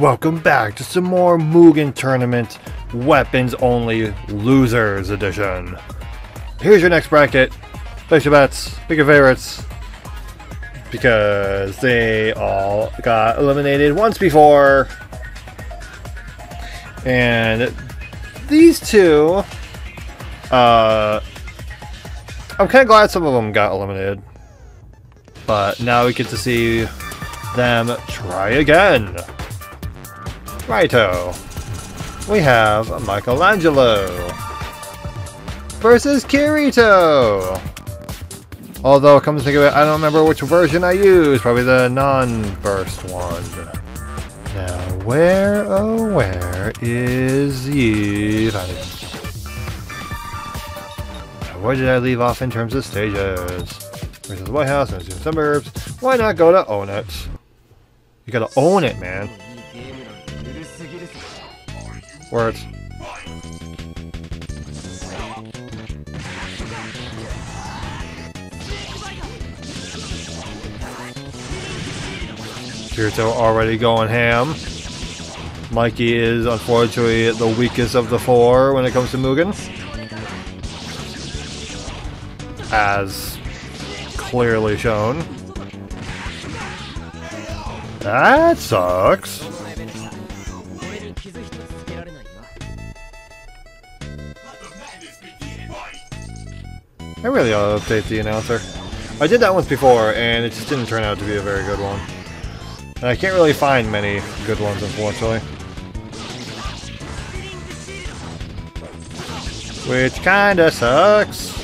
Welcome back to some more Mugen Tournament Weapons Only Losers Edition. Here's your next bracket. Place your bets, pick your favorites. Because they all got eliminated once before. And these two, uh, I'm kind of glad some of them got eliminated. But now we get to see them try again. Righto. We have Michelangelo versus Kirito. Although, come to think of it, I don't remember which version I used. Probably the non-burst one. Now, where, oh, where is you? Where did I leave off in terms of stages? Versus the White House and suburbs. Why not go to own it? You gotta own it, man. Words. Kirito already going ham. Mikey is unfortunately the weakest of the four when it comes to Mugen. As clearly shown. That sucks. I really ought to update the announcer. I did that once before, and it just didn't turn out to be a very good one. And I can't really find many good ones, unfortunately. Which kinda sucks.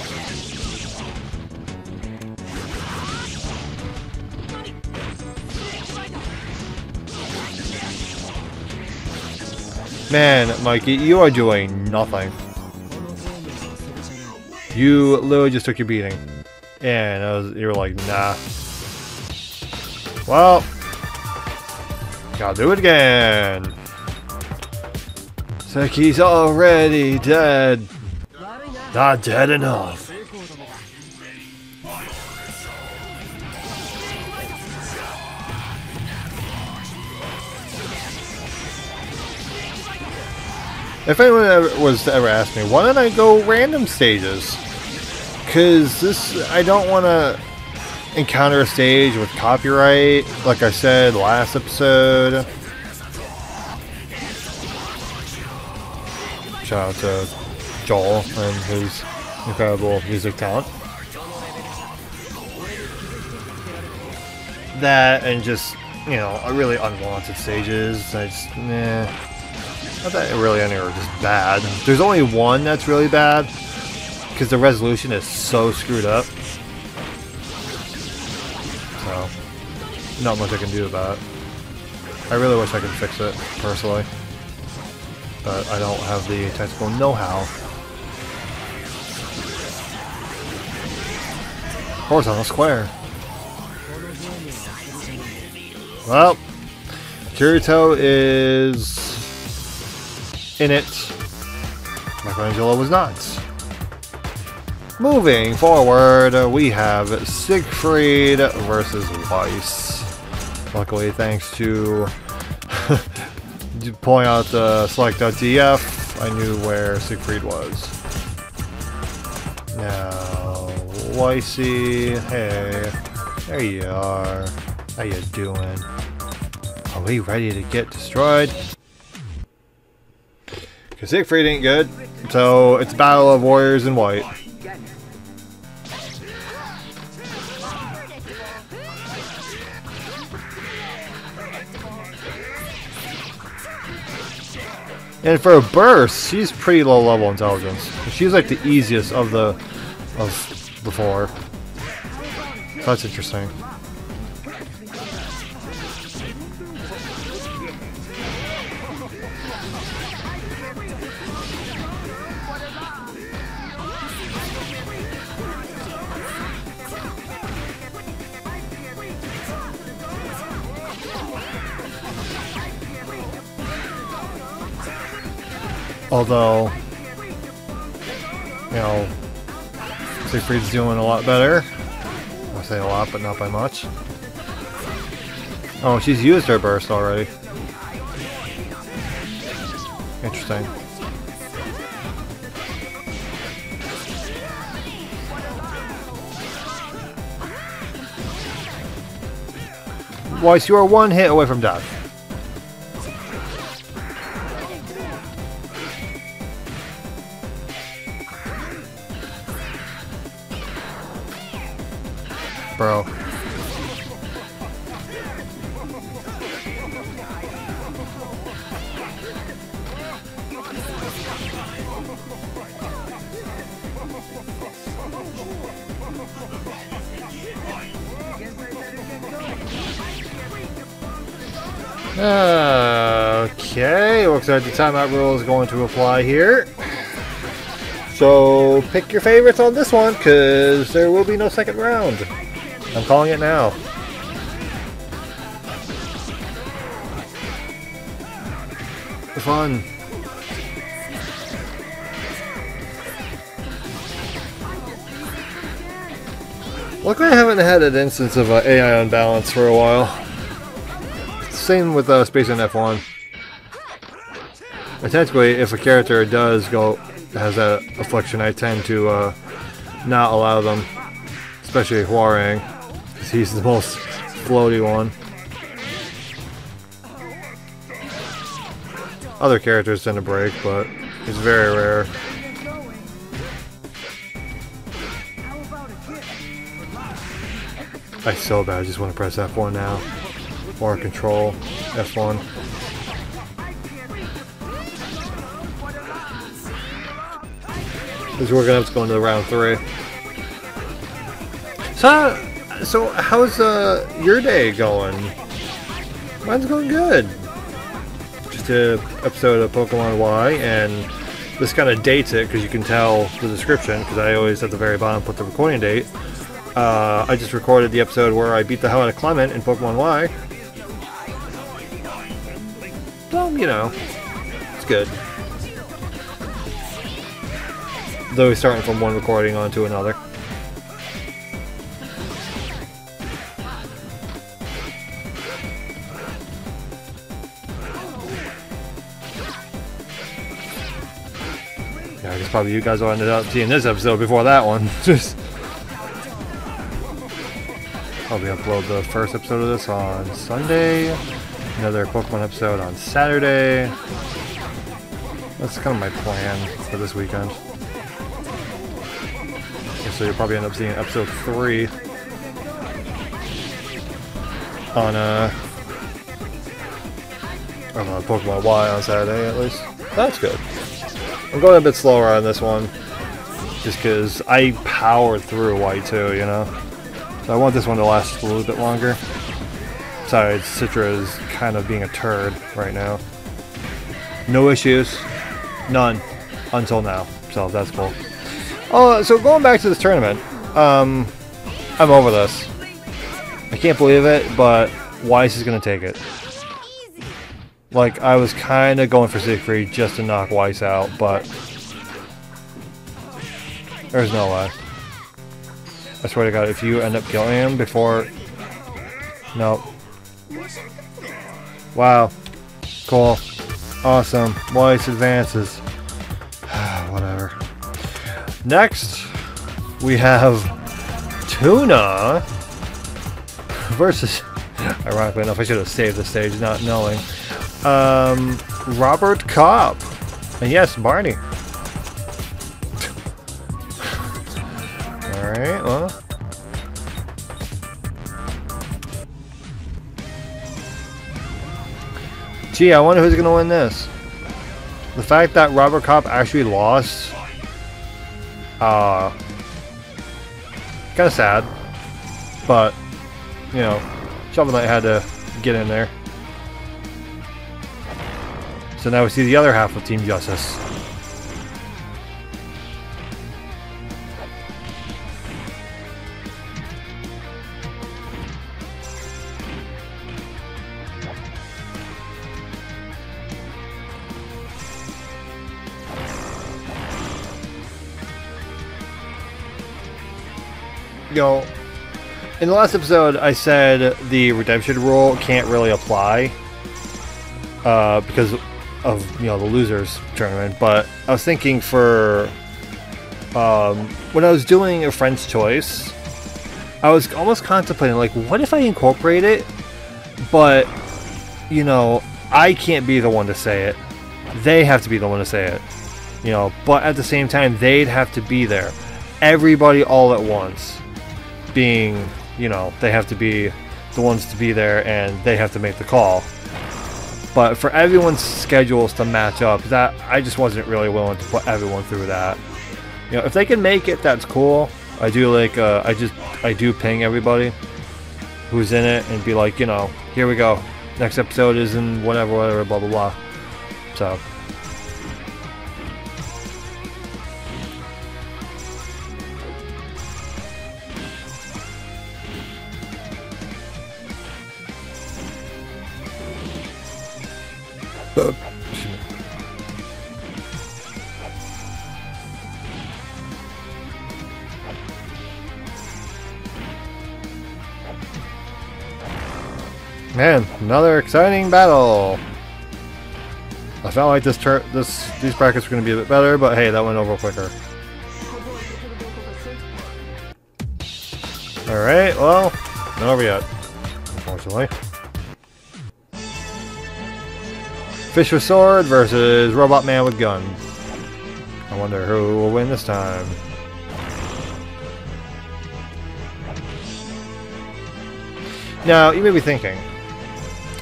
Man, Mikey, you are doing nothing. You literally just took your beating. And was, you were like, nah. Well, gotta do it again. Seki's already dead. Not dead enough. If anyone ever was to ever ask me, why don't I go random stages? Because this, I don't want to encounter a stage with copyright, like I said last episode. Shout out to Joel and his incredible music talent. That and just, you know, a really unwanted stages. I just, nah. Not that really any are just bad. There's only one that's really bad, because the resolution is so screwed up. So, not much I can do about it. I really wish I could fix it, personally. But I don't have the technical know-how. Horizontal square. Well, Kirito is in it. Michelangelo was not. Moving forward, uh, we have Siegfried versus Weiss. Luckily, thanks to pulling out the select.def, I knew where Siegfried was. Now, Weissy, hey, there you are. How you doing? Are we ready to get destroyed? Because Siegfried ain't good, so it's a battle of warriors in white. And for a burst, she's pretty low level intelligence. She's like the easiest of the of the four. So that's interesting. Although, you know, Siegfried's doing a lot better. I say a lot, but not by much. Oh, she's used her burst already. Interesting. Weiss, you are one hit away from death. The timeout rule is going to apply here. So pick your favorites on this one, because there will be no second round. I'm calling it now. Fun. Luckily I haven't had an instance of uh, AI unbalance for a while. Same with uh, Space and F1. Technically, if a character does go has that affliction, I tend to uh, not allow them, especially Hwoarang, because he's the most floaty one. Other characters tend to break, but it's very rare. I so bad, I just want to press F1 now. Or control F1. Because we're gonna have to go into the round three. So, so how's uh, your day going? Mine's going good. Just a episode of Pokemon Y, and this kind of dates it because you can tell the description. Because I always at the very bottom put the recording date. Uh, I just recorded the episode where I beat the hell out of Clemont in Pokemon Y. Well, you know, it's good. Though starting from one recording onto another. Yeah, I guess probably you guys will ended up seeing this episode before that one. Just probably upload the first episode of this on Sunday, another Pokemon episode on Saturday. That's kind of my plan for this weekend. So you'll probably end up seeing episode 3 on uh, on uh, Pokemon Y on Saturday at least. That's good. I'm going a bit slower on this one just because I powered through Y2, you know? So I want this one to last a little bit longer. Besides, Citra is kind of being a turd right now. No issues. None. Until now. So that's cool. Oh, so going back to this tournament. Um, I'm over this. I can't believe it, but Weiss is going to take it. Like, I was kind of going for Siegfried just to knock Weiss out, but... There's no way. I swear to god, if you end up killing him before... Nope. Wow. Cool. Awesome. Weiss advances. Next, we have Tuna versus... Ironically enough, I should have saved the stage not knowing. Um, Robocop. And yes, Barney. Alright, well. Gee, I wonder who's going to win this. The fact that Robocop actually lost, uh, kind of sad, but, you know, Shovel Knight had to get in there. So now we see the other half of Team Justice. Yo, in the last episode, I said the redemption rule can't really apply uh, because of you know the losers tournament, but I was thinking for um, when I was doing a friend's choice, I was almost contemplating like, what if I incorporate it, but you know, I can't be the one to say it. They have to be the one to say it. You know, but at the same time, they'd have to be there. Everybody all at once, being, you know, they have to be the ones to be there and they have to make the call. But for everyone's schedules to match up, that I just wasn't really willing to put everyone through that. You know, if they can make it, that's cool. I do like, uh, I just, I do ping everybody who's in it and be like, you know, here we go. Next episode is in whatever, whatever, blah, blah, blah. So. Man, another exciting battle. I felt like this turn, this these brackets were going to be a bit better, but hey, that went over quicker. Alright, well, not over yet, unfortunately. Fish with sword versus Robot Man with gun. I wonder who will win this time. Now, you may be thinking,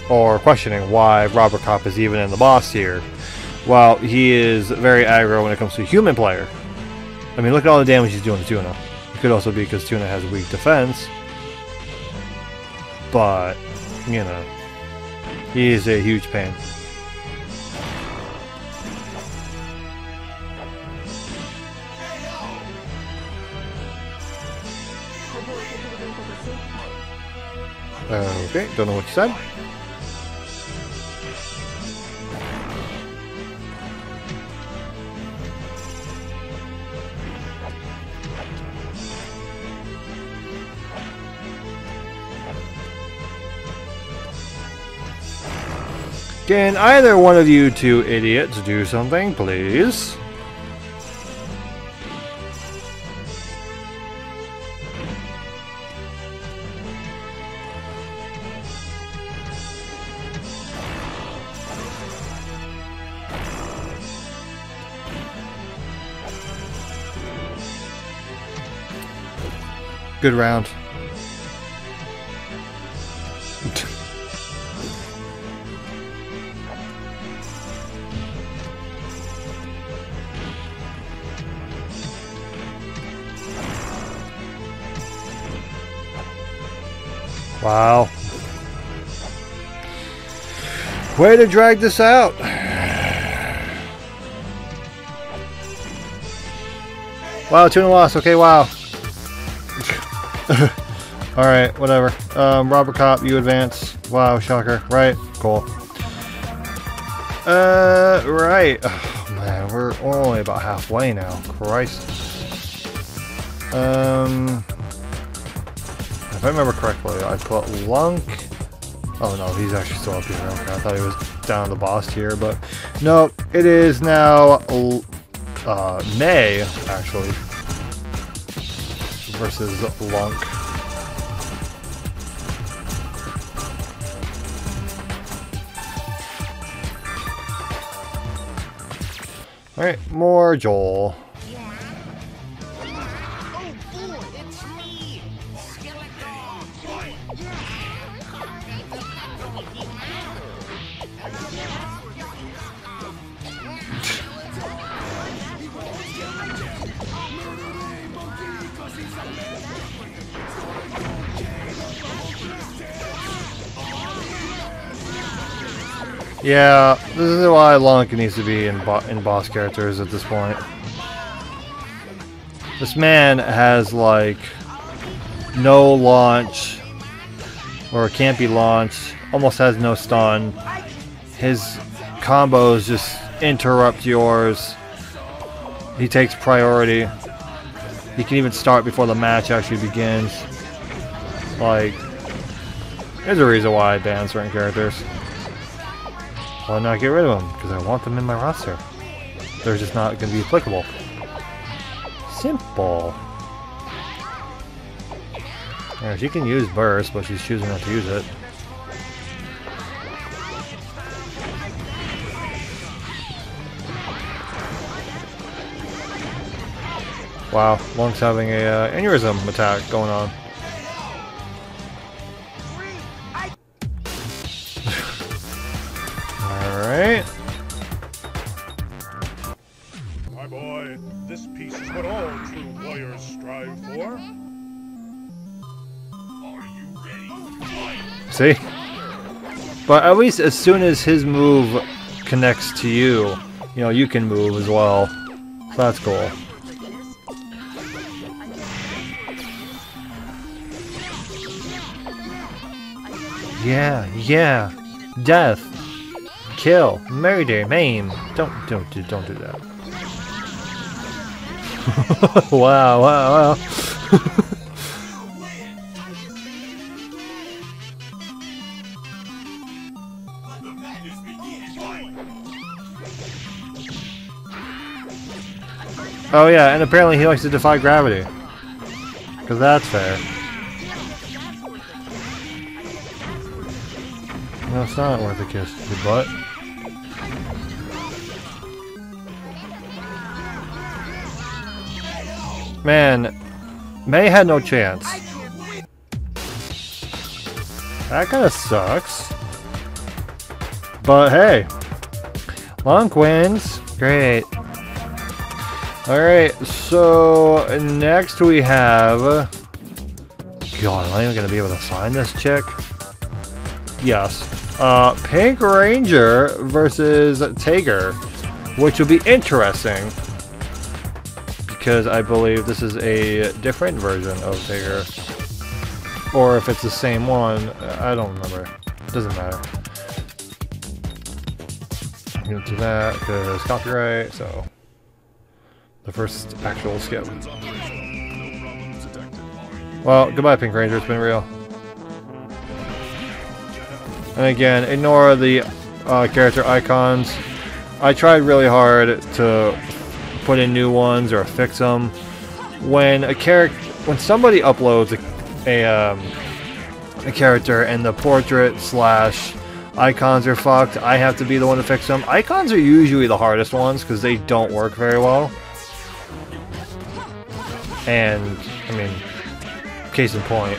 or questioning why Robocop is even in the boss here, Well, he is very aggro when it comes to human player. I mean, look at all the damage he's doing to Tuna. It could also be because Tuna has weak defense. But, you know, he is a huge pain. Uh, okay, don't know what you said. Can either one of you two idiots do something, please? Good round. Wow. Way to drag this out. Wow, tuna loss. Okay, wow. Alright, whatever. Um, Cop, you advance. Wow, shocker. Right, cool. Uh, right. Oh, man, we're only about halfway now. Christ. Um... If I remember correctly, I put Lunk... Oh no, he's actually still up here. Okay, I thought he was down the boss here, but... No, it is now... Uh, May, actually. Versus Lunk. Alright, more Joel. Yeah, this is why Lunk needs to be in, bo in boss characters at this point. This man has, like, no launch, or can't be launched, almost has no stun. His combos just interrupt yours. He takes priority. He can even start before the match actually begins. Like, there's a reason why I ban certain characters. Why not get rid of them? Because I want them in my roster. They're just not going to be applicable. Simple. Yeah, she can use burst, but she's choosing not to use it. Wow, Monk's having a uh, aneurysm attack going on. But at least as soon as his move connects to you, you know, you can move as well. So that's cool. Yeah, yeah. Death. Kill. Murder. Maim. Don't don't do don't do that. wow, wow, wow. Oh yeah, and apparently he likes to defy gravity. Because that's fair. No, it's not worth a kiss to your butt. Man, May had no chance. That kind of sucks. But hey, Lunk wins. Great. Alright, so next we have... God, am I even going to be able to find this chick? Yes. Uh, Pink Ranger versus Tager, which will be interesting. Because I believe this is a different version of Tager. Or if it's the same one, I don't remember. Doesn't matter. I'm gonna do that because copyright, so the first actual skip. Well, goodbye, Pink Ranger. It's been real. And again, ignore the uh, character icons. I tried really hard to put in new ones or fix them. When a character, when somebody uploads a, a, um, a character and the portrait slash icons are fucked, I have to be the one to fix them. Icons are usually the hardest ones because they don't work very well. And, I mean, case in point.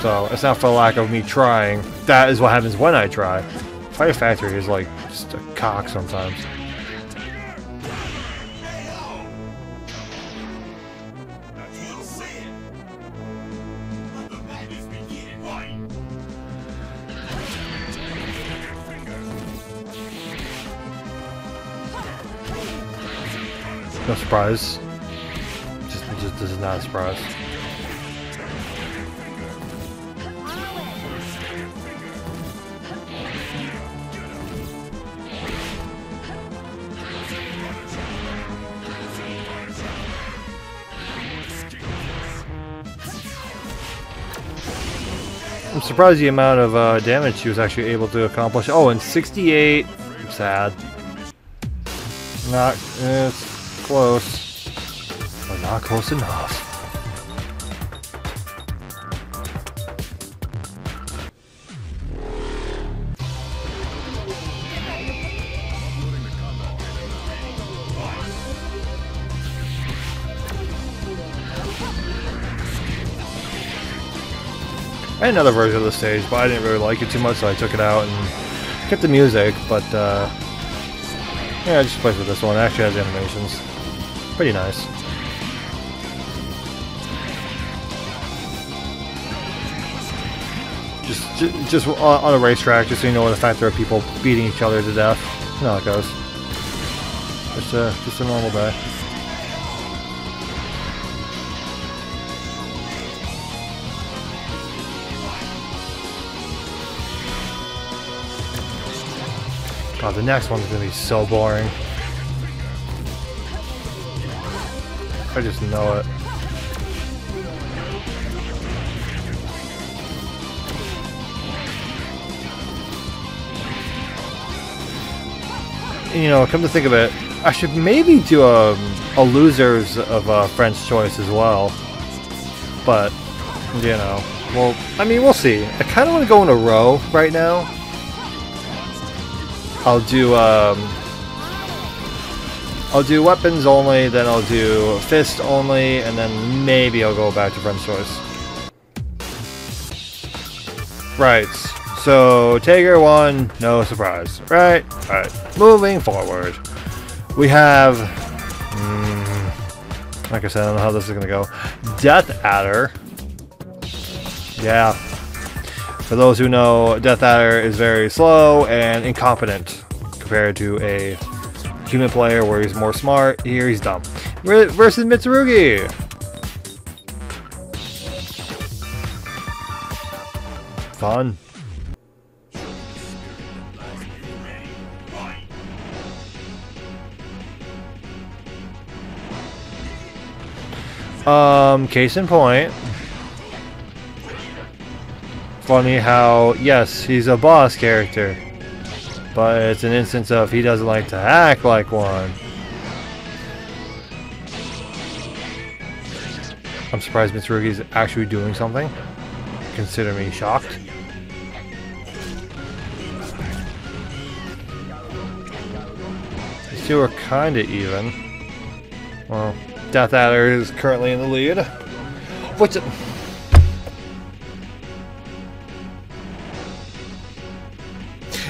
So, it's not for lack of me trying. That is what happens when I try. Fire Factory is like just a cock sometimes. No surprise. This is not a surprise. I'm surprised the amount of uh, damage she was actually able to accomplish. Oh, and 68. Sad. Not. It's close. But not close another version of the stage, but I didn't really like it too much, so I took it out and kept the music, but uh, yeah, I just played with this one. It actually has animations. Pretty nice. Just, on, a racetrack, just so you know the fact there are people beating each other to death. You know how it goes. Just a, just a normal day. God, the next one's gonna be so boring. I just know it. You know, come to think of it, I should maybe do a, a losers of a friend's choice as well. But, you know, well, I mean, we'll see. I kind of want to go in a row right now. I'll do, um, I'll do weapons only, then I'll do fist only, and then maybe I'll go back to friend's choice. Right. So, Tager won, no surprise. Right? Alright. Moving forward. We have... Mm, like I said, I don't know how this is going to go. Death Adder. Yeah. For those who know, Death Adder is very slow and incompetent compared to a human player where he's more smart. Here he's dumb. Versus Mitsurugi. Fun. Um, case in point. Funny how, yes, he's a boss character. But it's an instance of he doesn't like to act like one. I'm surprised Mitsurugi's actually doing something. Consider me shocked. These two are kinda even. Well, Death Adder is currently in the lead. What's it?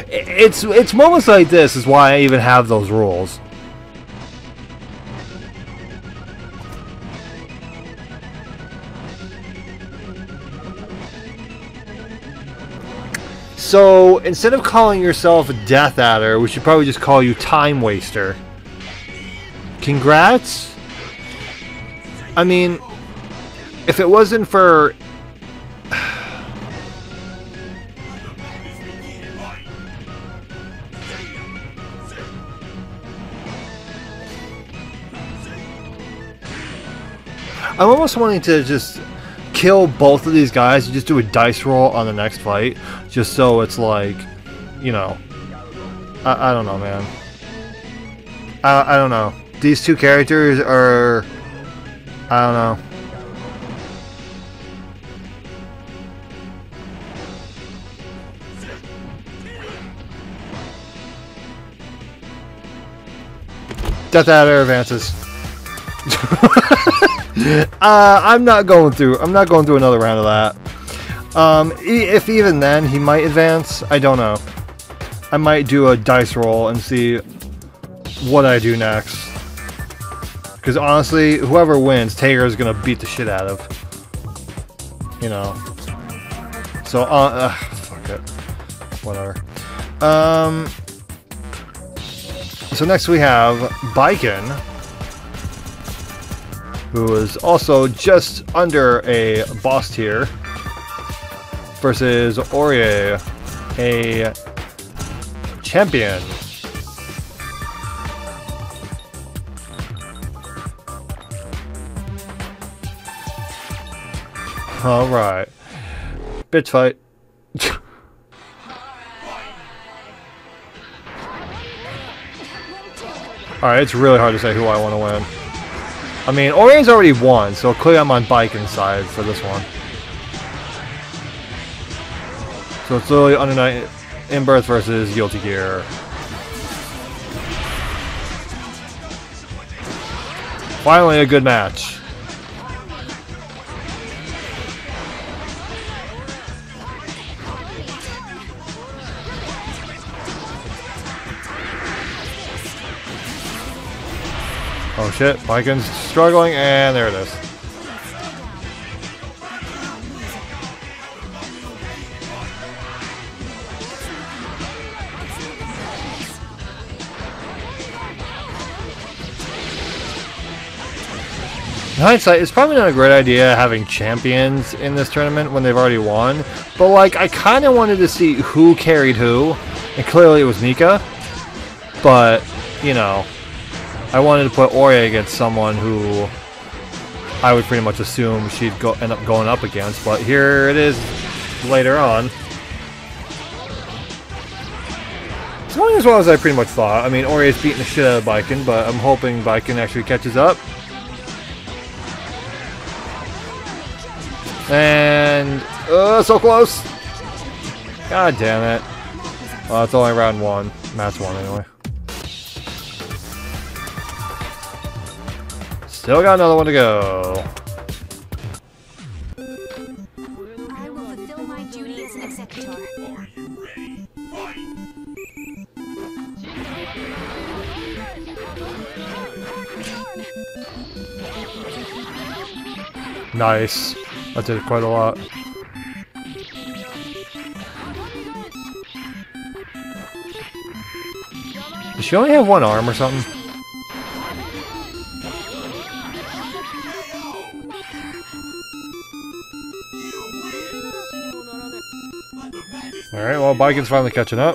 It's it's moments like this is why I even have those rules. So instead of calling yourself Death Adder, we should probably just call you Time Waster. Congrats. I mean, if it wasn't for I'm almost wanting to just kill both of these guys and just do a dice roll on the next fight, just so it's like, you know, I, I don't know, man. I, I don't know. These two characters are, I don't know. Death Adder advances. uh, I'm not going through. I'm not going through another round of that. Um, if even then he might advance, I don't know. I might do a dice roll and see what I do next. Because honestly, whoever wins, Tager is gonna beat the shit out of. You know. So, uh, uh fuck it. Whatever. Um. So next we have Baiken who is also just under a boss tier, versus Orie, a champion. Alright. Bitch fight. Alright, it's really hard to say who I want to win. I mean, Orie's already won, so clearly I'm on Baiken side for this one. So it's literally Under Night In-Birth versus Guilty Gear. Finally a good match. Shit, struggling, and there it is. In hindsight, it's probably not a great idea having champions in this tournament when they've already won, but like, I kind of wanted to see who carried who, and clearly it was Nika, but, you know, I wanted to put Ori against someone who I would pretty much assume she'd go end up going up against, but here it is later on. It's going as well as I pretty much thought. I mean, Orie's beating the shit out of Baiken, but I'm hoping Baiken actually catches up. And... Uh, so close! God damn it. Well, it's only round one. Match one, anyway. Still got another one to go. I will fulfill my duty as an executor. Nice. That did quite a lot. Does she only have one arm or something? Oh, well, Baiken's finally catching up.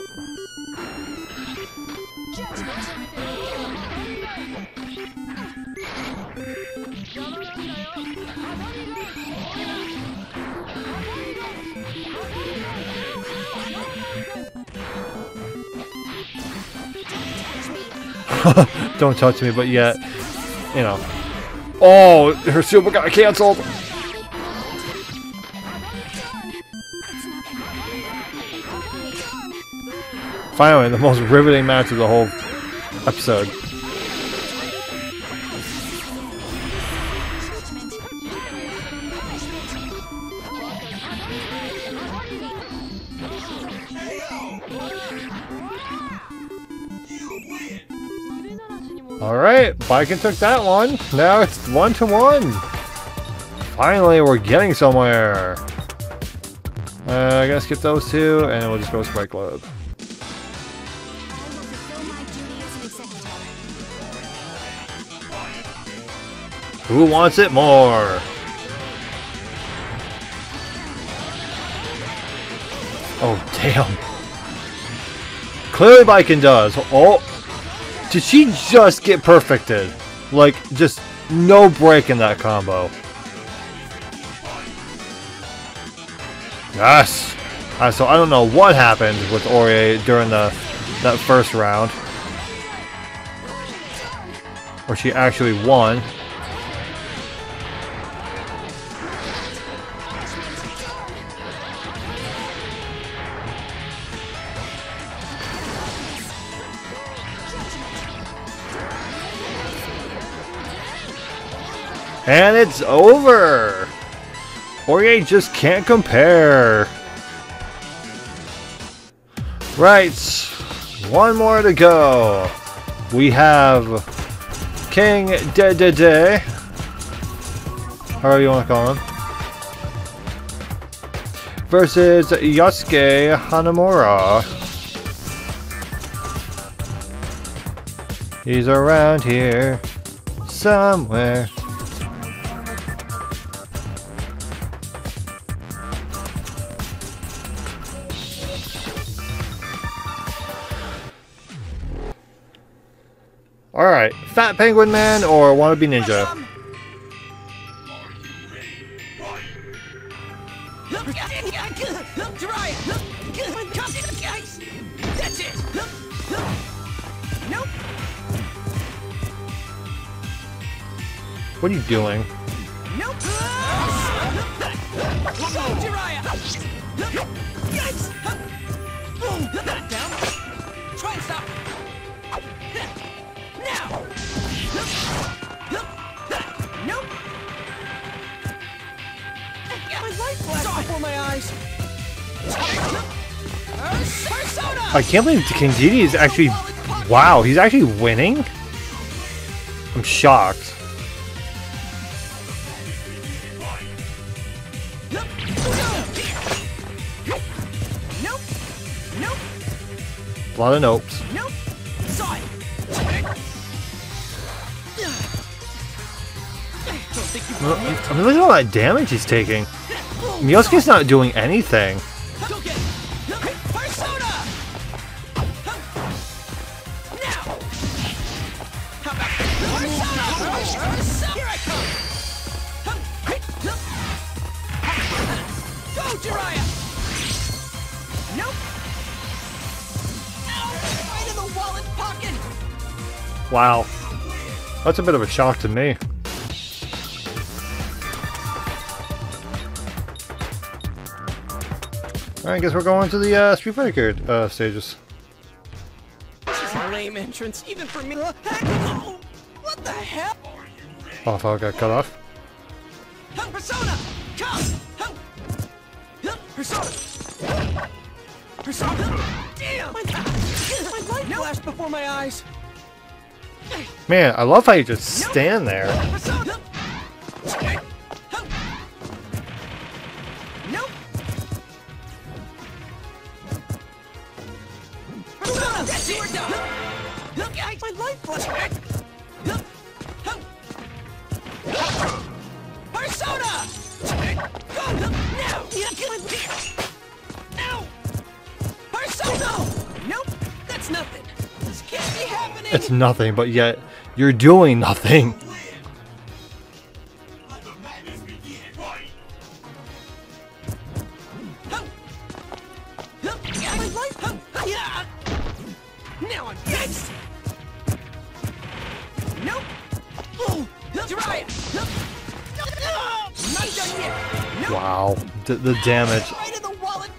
Don't touch me, but yet, you know. Oh, her super got canceled. Finally, the most riveting match of the whole episode. Alright, Baiken took that one. Now it's one to one. Finally, we're getting somewhere. Uh, I gotta skip those two, and we'll just go Spike Club. Who wants it more? Oh, damn. Clearly Baiken does. Oh, did she just get perfected? Like, just no break in that combo. Yes. Uh, so I don't know what happened with Orie during the that first round. Where she actually won. And it's over! Orie just can't compare. Right, one more to go. We have King Dedede. However you want to call him. Versus Yosuke Hanamura. He's around here somewhere. Alright, Fat Penguin Man or Wannabe Ninja? What are you doing? Nope. My eyes. I can't believe King is actually... Wow, he's actually winning? I'm shocked. A lot of nopes. Nope. I mean, look at all that damage he's taking. Miyosuke's not doing anything. Wow. That's a bit of a shock to me. I guess we're going to the uh, Street Fighter character, uh, stages. This is a lame entrance, even for me. Oh, what the hell? Oh, I got cut off. Persona! Come! Huh. Huh, Persona! Persona! Damn! My, my life flashed before my eyes. Man, I love how you just stand there. Persona! Done. Huh. My life. Persona! Go! Persona! Nope, that's nothing. This can't be happening. It's nothing, but yet you're doing nothing. The damage.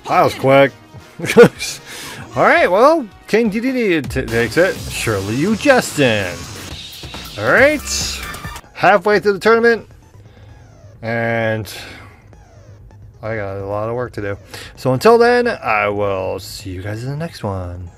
That was quick. Alright, well, King DDD t- takes it. Surely you Justin. Alright. Halfway through the tournament. And I got a lot of work to do. So until then, I will see you guys in the next one.